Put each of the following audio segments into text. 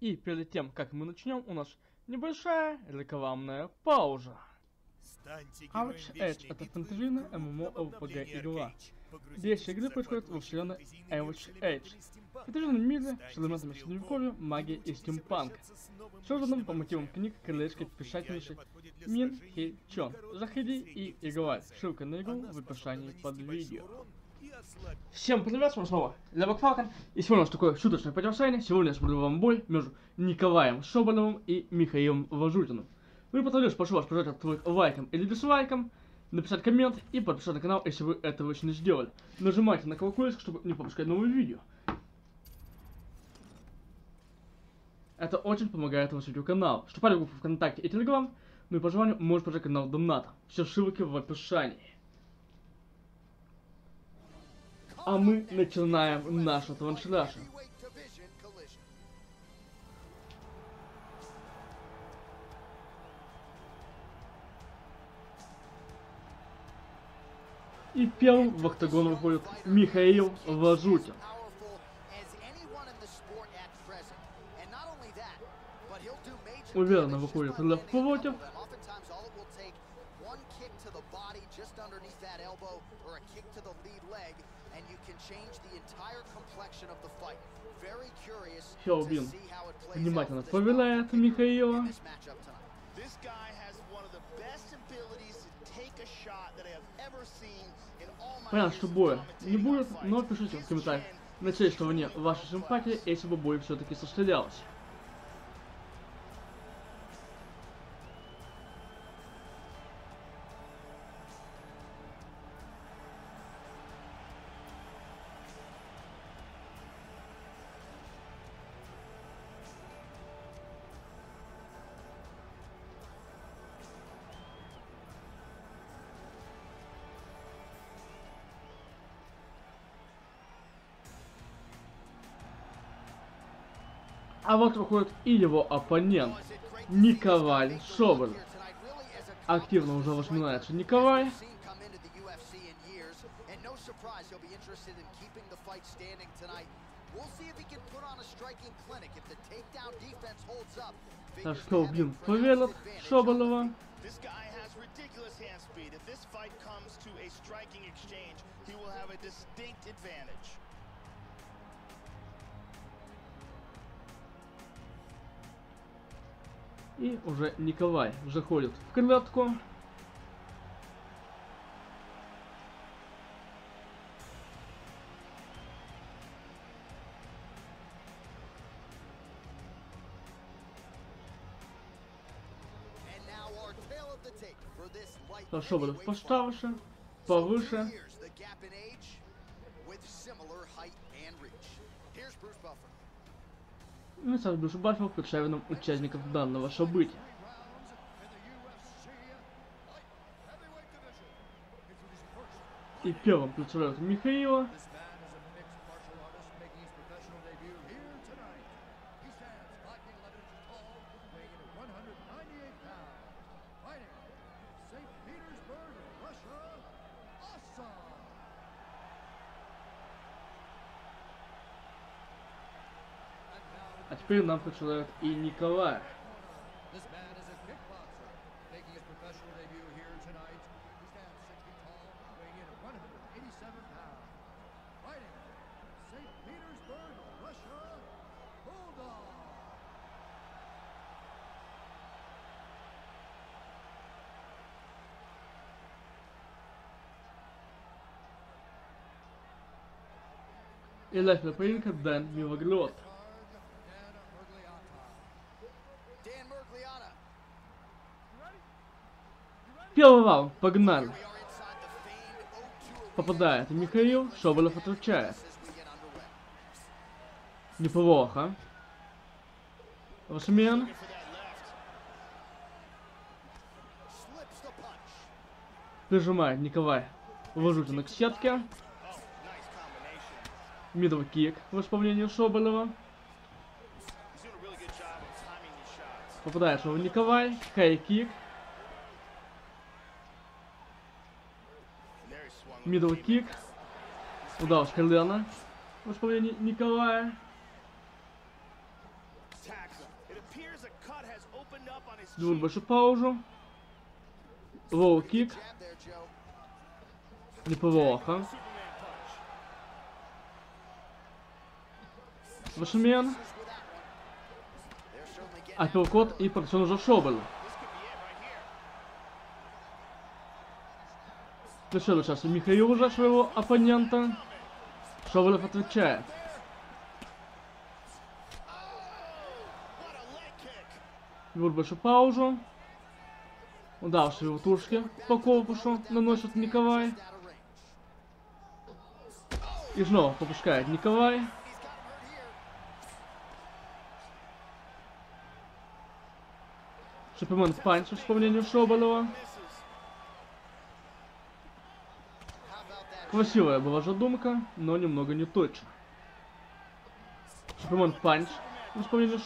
И перед тем, как мы начнем, у нас небольшая рекламная пауза. Ouch Edge — это фэнтезийная MMORPG игра. Действие игры происходит во вселенной Ouch Edge. В фэнтезийном мире с элементами средневековья, магии и стимпанка. Созданным по мотивам книг королевской писательницы Мин Хи Чон. Заходи и играй. Ссылка на игру в описании под видео. Всем привет, с вами снова Левок Фалкон. И сегодня у нас такое шуточное противостояние. Сегодня я смотрю вам бой между Николаем Соболевым и Михаилом Важутиным. Ну и прошу вас пожать твоим лайком или дизлайком, написать коммент и подписаться на канал, если вы этого еще не сделали. Нажимайте на колокольчик, чтобы не пропускать новые видео. Это очень помогает развитию канала. Вступайте в группу ВКонтакте и Телеграм, ну и по желанию можете подать канал Доната. Все ссылки в описании. А мы начинаем нашу трансляцию. И первым в октагон выходит Михаил Важутин. Уверенно выходит Лев Против. Хелбин внимательно проверяет Михаила. Понятно, что боя не будет, но пишите в комментариях. Надеюсь, что мне ваша симпатия, если бы бой все-таки состоялся. А вот выходит и его оппонент, Николай Соболь. Активно уже воспоминается Николай. Так что, блин, поверят Соболева. И уже Николай заходит в клетку. Соболев поставивши, повыше. Мы сам Брюс Баффел представленным участников данного события. И первым представляют Михаила. А теперь нам представляют и Николая. И легкая поединка Дэн Милоглот. Первый раунд, погнали. Попадает Михаил, Соболев отвечает. Неплохо. Росмен. Прижимает Николай Лазутина к сетке. Middle kick в исполнении Соболева. Попадает снова Николай. High kick. Middle kick. Удар с колена в исполнении Николая. Сделал большую паузу. Лоу-кик. Неплохо. Вашмен. Апперкот и причем уже Шобел. Пришел сейчас Михаил уже своего оппонента. Шобелев отвечает. Берут большую паузу. Удавший его тушки по корпусу наносит Николай. И снова попускает Николай. Супермен панч в исполнении Шоболева. Красивая была задумка, но немного не точно. Superman punch в исполнении.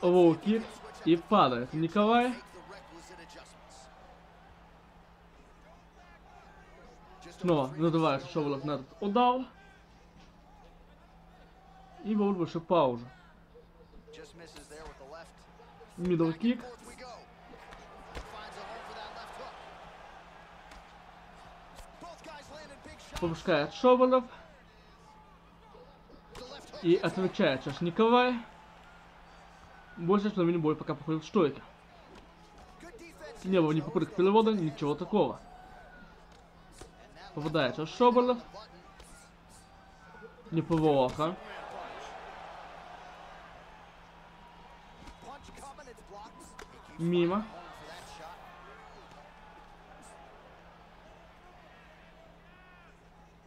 Low kick и падает Николай. Снова надувается Соболев на этот удар. И будет больше пауза. Middle kick. Попускает Шоболев. И отвечает сейчас Николай. Больше времени бой пока проходит в стойке. Не было ни попыток перевода, ничего такого. Попадает сейчас Шоболев. Неплохо. Мимо.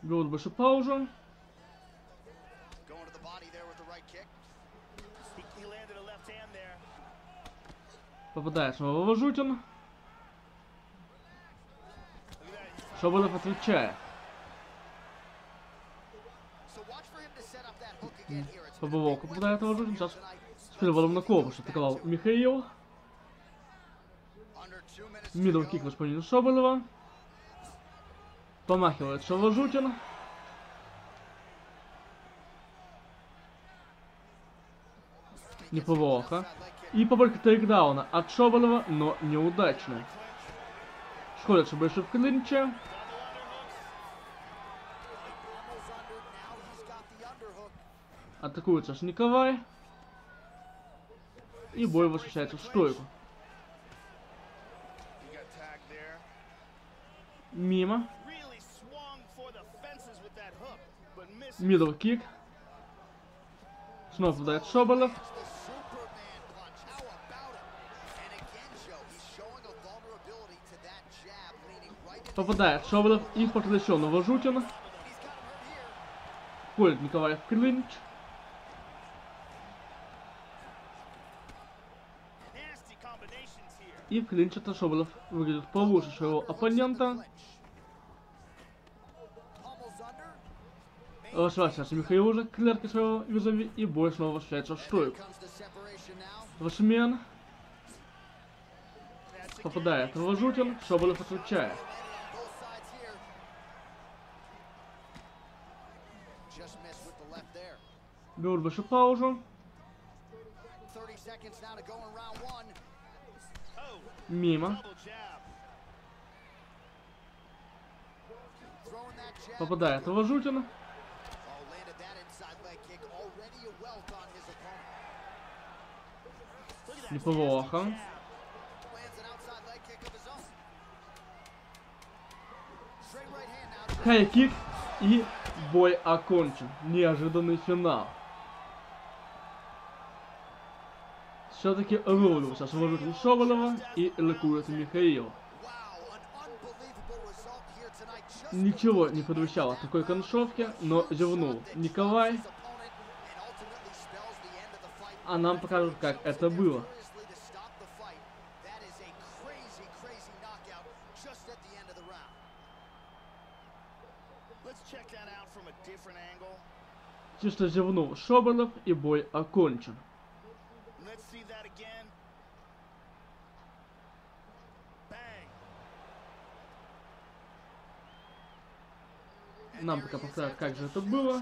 Берут больше паузу. Попадает снова Важутин. Шоболев отвечает. По боку попадает Важутин. Сейчас с переводом на ковыш атаковал Михаил. Мидл кик в исполнении Шоболева. Помахивает Шаважутин. Неплохо. И попытка тейкдауна от Шоболева, но неудачная. Сходятся больше в клинче. Атакуется Николай. И бой возвращается в стойку. Мимо. Мидл кик. Снова попадает Шоболев. Попадает Шоболев и потрясенного Жутина. Входит Николаев клинч. И в клинче Шоболев выглядит повыше своего оппонента. Возвращается Михаил уже к клерке своего визави и бой снова возвращается в стойку. Вашмен попадает Ложутин, Соболев отвечает. Берут большую паузу. Мимо. Попадает Ложутин. Неплохо. Хай-кик и бой окончен. Неожиданный финал. Все-таки рулился освобожден Соболева и ликует Михаил. Ничего не предвещало такой концовки, но зевнул Николай. А нам покажут, как это было. Чисто зевнул Шобанов и бой окончен. нам пока повторяют, как же это было.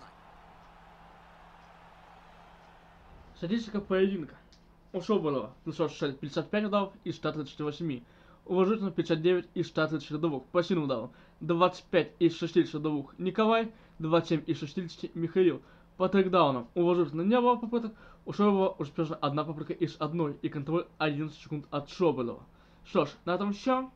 Лазутин. Статистика поединка. У Шоболова 555 ударов из 138. Уважительно 59 из 132. По сильным ударам 25 из 62. Николай 27 из 60. Михаил. По трекдаунам уважительно не было попыток. У Шоболова успешно одна попытка из одной и контроль 11 секунд от Шоболова. Что ж, на этом все.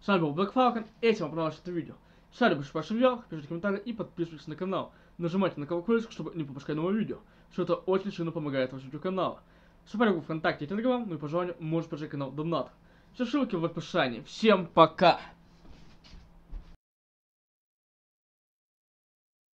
С вами был Black Falcon. Если вам понравилось это видео, ставьте большой пальцы вверх, пишите комментарии и подписывайтесь на канал. Нажимайте на колокольчик, чтобы не пропускать новые видео что это очень сильно помогает развитию канала. Вступайте в ВКонтакте и Телеграм, ну и по желанию можете поддержать канал донат. Все ссылки в описании. Всем пока!